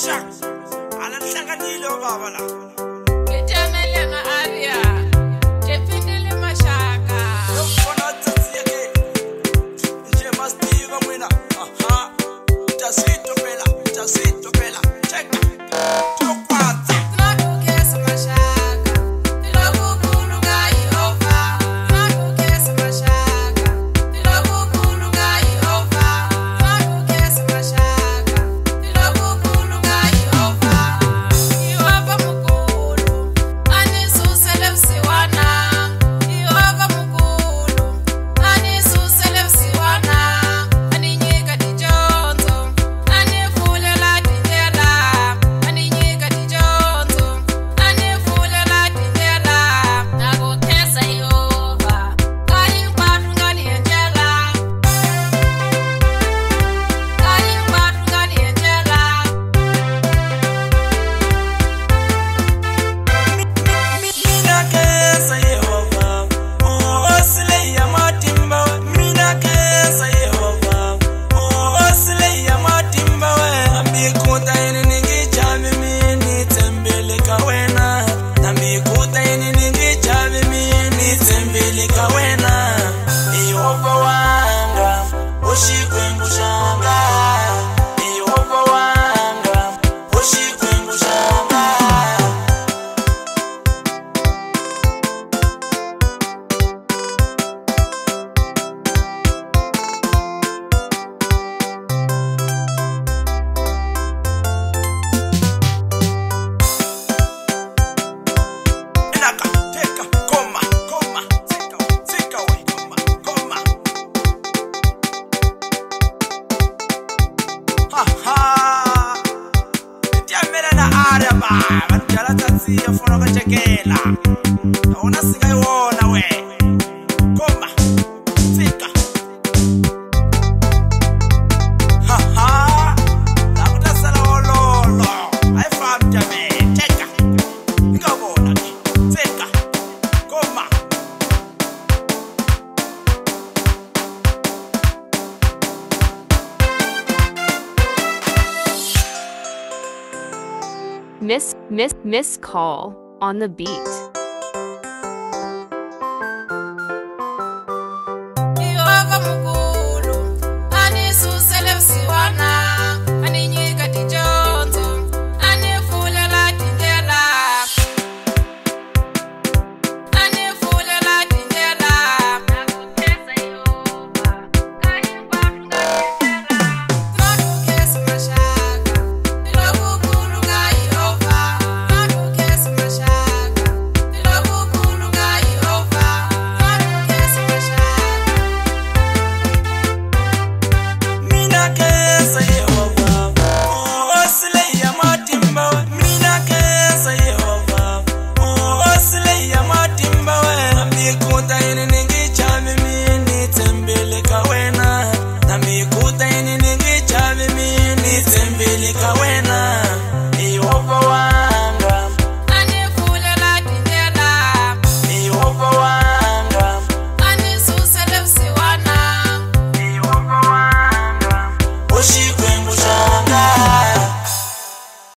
ngashaka alahlanganile obaba la what she um, vanhu byalatsatsiya funa ku cekela na wona singa yi wona wena Miss, miss, miss call on the beat.